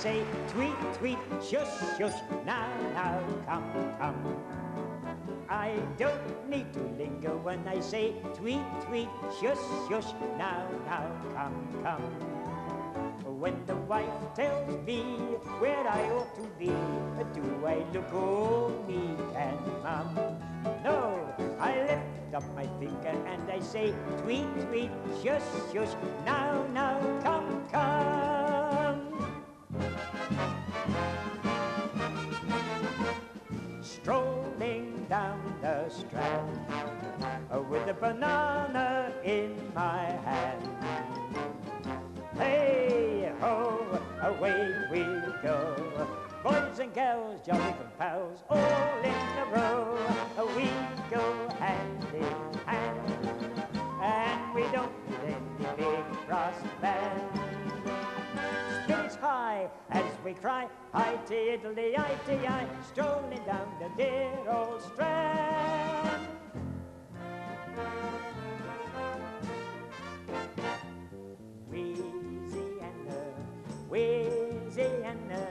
say tweet, tweet, shush, shush. Now, now, come, come. I don't need to linger when I say tweet, tweet, shush, shush. Now, now, come, come. When the wife tells me where I ought to be, do I look old, meek and mum? No, I lift up my finger and I say, tweet, tweet, shush, shush, now, now, come. Down the strand with a banana in my hand. Hey ho, away we go. Boys and girls, jolly pals, all in a row. We go hand in high as we cry, hi tiddly, hi ti, strolling down the dear old strand. Wheezy Anna, Louisiana,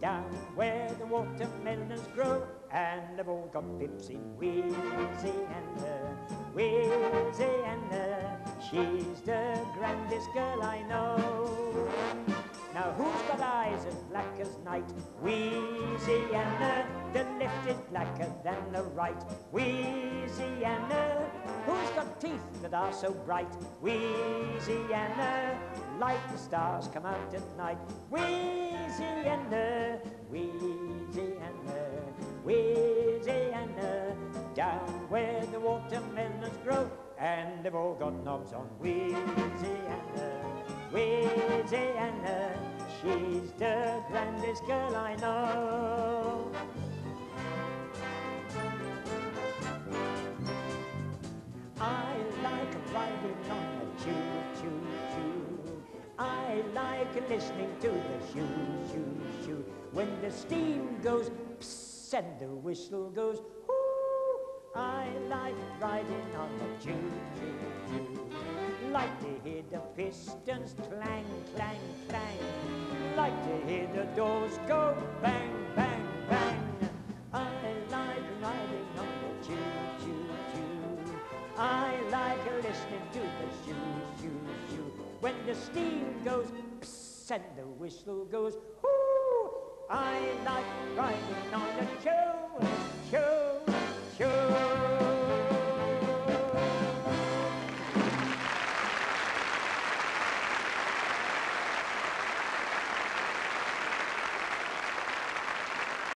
down where the watermelons grow, and they've all got pips in Wheezy Anna, Louisiana, she's the grandest girl I know. Night? Wheezy Anna, the left is blacker than the right. Wheezy Anna, who's got teeth that are so bright? Wheezy Anna, like the stars come out at night. Wheezy Anna, Louisiana, Wheezy Anna, down where the watermelons grow, and they've all got knobs on Louisiana. Wheezy Anna, she's the grandest girl I know. I like riding on the choo choo choo. I like listening to the shoo shoo shoo. When the steam goes psst and the whistle goes whoo. I like riding on the choo choo choo. Like to hear the pistons clang clang clang. I like to hear the doors go bang bang bang. I like riding on the choo choo choo. I like listening to the shoo shoo shoo. When the steam goes psst and the whistle goes whoo. I like riding on the choo choo choo.